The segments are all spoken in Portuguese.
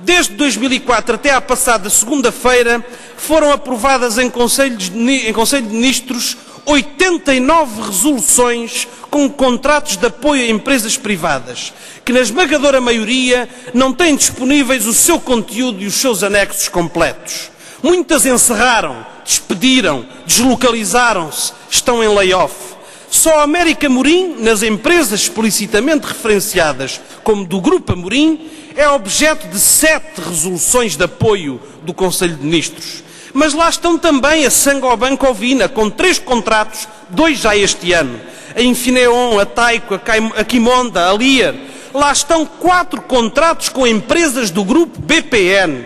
Desde 2004 até à passada segunda-feira, foram aprovadas em Conselho, de, em Conselho de Ministros 89 resoluções com contratos de apoio a empresas privadas, que na esmagadora maioria não têm disponíveis o seu conteúdo e os seus anexos completos. Muitas encerraram, despediram, deslocalizaram-se, estão em layoff. Só a América Morim, nas empresas explicitamente referenciadas como do Grupo Amorim, é objeto de sete resoluções de apoio do Conselho de Ministros. Mas lá estão também a Sangobanco Ovina, com três contratos, dois já este ano. A Infineon, a Taiko, a Quimonda, a Lear. Lá estão quatro contratos com empresas do grupo BPN.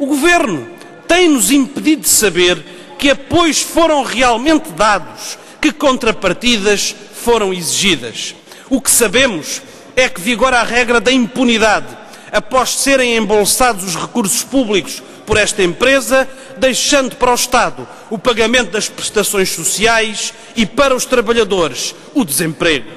O Governo tem-nos impedido de saber que apoios foram realmente dados, que contrapartidas foram exigidas. O que sabemos é que vigora a regra da impunidade após serem embolsados os recursos públicos por esta empresa, deixando para o Estado o pagamento das prestações sociais e para os trabalhadores o desemprego.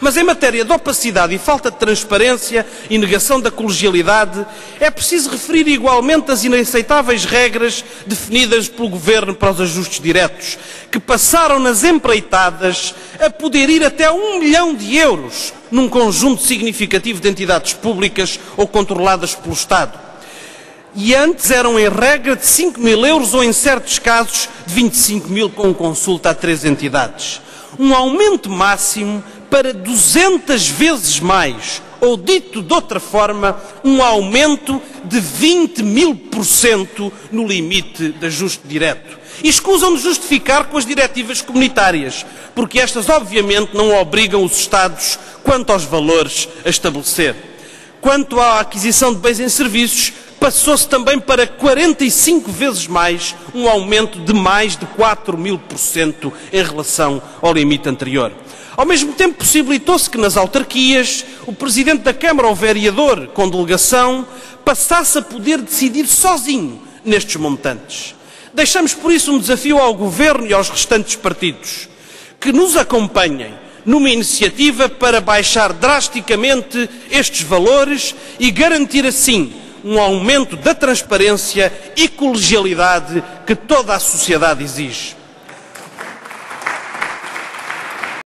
Mas em matéria de opacidade e falta de transparência e negação da colegialidade, é preciso referir igualmente as inaceitáveis regras definidas pelo Governo para os ajustes diretos, que passaram nas empreitadas a poder ir até um milhão de euros num conjunto significativo de entidades públicas ou controladas pelo Estado. E antes eram em regra de 5 mil euros ou, em certos casos, de 25 mil com consulta a três entidades. Um aumento máximo para 200 vezes mais, ou dito de outra forma, um aumento de 20 mil por cento no limite de ajuste direto. E escusam de justificar com as diretivas comunitárias, porque estas obviamente não obrigam os Estados quanto aos valores a estabelecer. Quanto à aquisição de bens e serviços, passou-se também para 45 vezes mais, um aumento de mais de 4 mil por cento em relação ao limite anterior. Ao mesmo tempo, possibilitou-se que nas autarquias o Presidente da Câmara ou vereador com delegação passasse a poder decidir sozinho nestes montantes. Deixamos por isso um desafio ao Governo e aos restantes partidos que nos acompanhem numa iniciativa para baixar drasticamente estes valores e garantir assim um aumento da transparência e colegialidade que toda a sociedade exige.